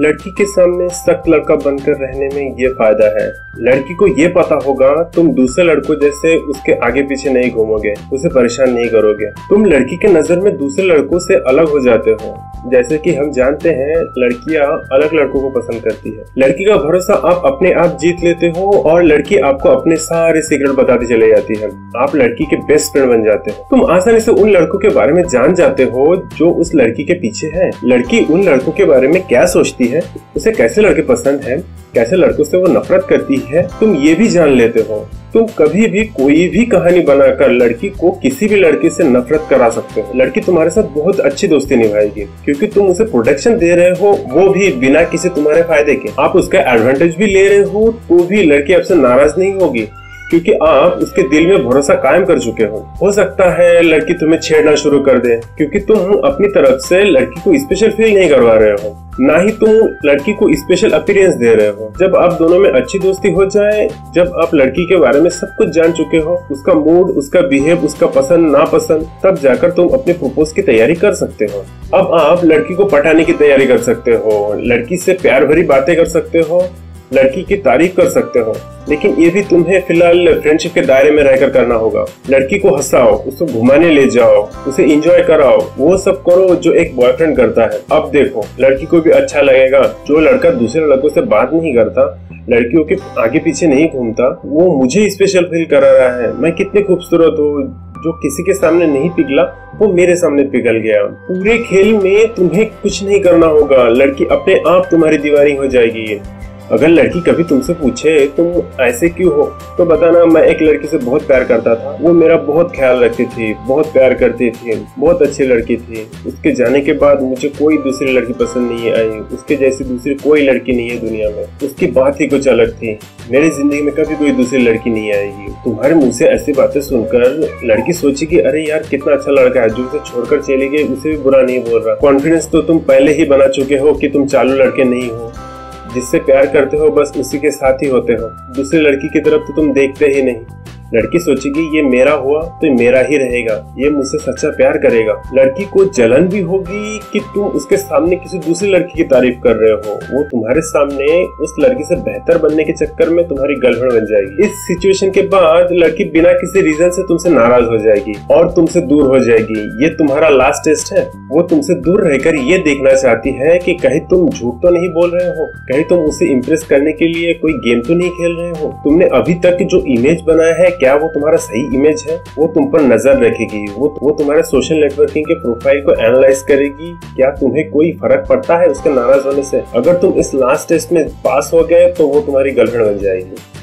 लड़की के सामने सख्त लड़का बनकर रहने में ये फ़ायदा है। लड़की को ये पता होगा, तुम दूसरे लड़कों जैसे उसके आगे पीछे नहीं घूमोगे, उसे परेशान नहीं करोगे। तुम लड़की के नज़र में दूसरे लड़कों से अलग हो जाते हो। जैसे कि हम जानते हैं, लड़कियाँ अलग लड़कों को पसंद करती है। लड़की का भरोसा आप अपने आप जीत लेते हो और लड़की आपको अपने सारे सीक्रेट बताती चले जाती है। आप लड़की के बेस्ट फ्रेंड बन जाते हो। तुम आसानी से उन लड़कों के बारे में जान जाते हो जो उस लड़की के पीछे है। लड़की उन लड़कों के बारे में क्या सोचती है? उसे कैसे लड़के पसंद है? कैसे लड़कों से वो नफरत करती है? तुम ये भी जान लेते हो। तुम कभी भी कोई भी कहानी बनाकर लड़की को किसी भी लड़के से नफरत करा सकते हो। लड़की तुम्हारे साथ बहुत अच्छी दोस्ती निभाएगी, क्योंकि तुम उसे प्रोटेक्शन दे रहे हो, वो भी बिना किसी तुम्हारे फ़ायदे के। आप उसका एडवांटेज भी ले रहे हो तो भी लड़की आपसे नाराज़ नहीं होगी। क्योंकि आप उसके दिल में भरोसा कायम कर चुके हो। हो सकता है लड़की तुम्हें छेड़ना शुरू कर दे, क्योंकि तुम अपनी तरफ़ से लड़की को स्पेशल फील नहीं करवा रहे हो। ना ही तुम लड़की को स्पेशल अपीरेंस दे रहे हो। जब आप दोनों में अच्छी दोस्ती हो जाए, जब आप लड़की के बारे में सब कुछ जान चुके हो, उसका मूड उसका बिहेव उसका पसंद, नापसंद, तब जाकर तुम अपने प्रपोज की तैयारी कर सकते हो। अब आप लड़की को पटाने की तैयारी कर सकते हो, लड़की से प्यार भरी बातें कर सकते हो लड़की की तारीफ़ कर सकते हो, लेकिन ये भी तुम्हें फ़िलहाल फ्रेंडशिप के दायरे में रहकर करना होगा। लड़की को हंसाओ, उसको घुमाने ले जाओ, उसे एंजॉय कराओ, वो सब करो जो एक बॉयफ्रेंड करता है। अब देखो, लड़की को भी अच्छा लगेगा, जो लड़का दूसरे लड़कों से बात नहीं करता, लड़कियों के आगे पीछे नहीं घूमता, वो मुझे स्पेशल फील करा रहा है। मैं कितनी खूबसूरत हूँ, जो किसी के सामने नहीं पिघला, वो मेरे सामने पिघल गया। पूरे खेल में तुम्हें कुछ नहीं करना होगा, लड़की अपने आप तुम्हारी दीवारी हो जाएगी। अगर लड़की कभी तुमसे पूछे, तुम ऐसे क्यों हो? तो बताना, मैं एक लड़की से बहुत प्यार करता था। वो मेरा बहुत ख्याल रखती थी, बहुत प्यार करती थी, बहुत अच्छी लड़की थी। उसके जाने के बाद मुझे कोई दूसरी लड़की पसंद नहीं आई। उसके जैसी दूसरी कोई लड़की नहीं है दुनिया में। उसकी बात ही कुछ अलग थी। मेरी ज़िंदगी में कभी कोई दूसरी लड़की नहीं आएगी। तुम्हारे मुँह से ऐसी बातें सुनकर लड़की सोचेगी अरे यार, कितना अच्छा लड़का है। जो उसे छोड़कर चले गए उसे भी बुरा नहीं बोल रहा। कॉन्फिडेंस तो तुम पहले ही बना चुके हो कि तुम चालू लड़के नहीं हो। जिससे प्यार करते हो, बस उसी के साथ ही होते हो। दूसरी लड़की की तरफ़ तो तुम देखते ही नहीं। लड़की सोचेगी, ये मेरा हुआ तो मेरा ही रहेगा, ये मुझसे सच्चा प्यार करेगा। लड़की को जलन भी होगी कि तुम उसके सामने किसी दूसरी लड़की की तारीफ़ कर रहे हो। वो तुम्हारे सामने उस लड़की से बेहतर बनने के चक्कर में तुम्हारी गर्लफ्रेंड बन जाएगी। इस सिचुएशन के बाद लड़की बिना किसी रीजन से तुमसे नाराज़ हो जाएगी और तुमसे दूर हो जाएगी। ये तुम्हारा लास्ट टेस्ट है। वो तुमसे दूर रहकर ये देखना चाहती है कि कहीं तुम झूठ तो नहीं बोल रहे हो, कहीं तुम उसे इम्प्रेस करने के लिए कोई गेम तो नहीं खेल रहे हो। तुमने अभी तक जो इमेज बनाया है क्या वो तुम्हारा सही इमेज है? वो तुम पर नज़र रखेगी। वो वो तुम्हारे सोशल नेटवर्किंग के प्रोफ़ाइल को एनालाइज करेगी। क्या तुम्हें कोई फ़र्क पड़ता है उसके नाराज़ होने से? अगर तुम इस लास्ट टेस्ट में पास हो गए तो वो तुम्हारी गर्लफ्रेंड बन जाएगी।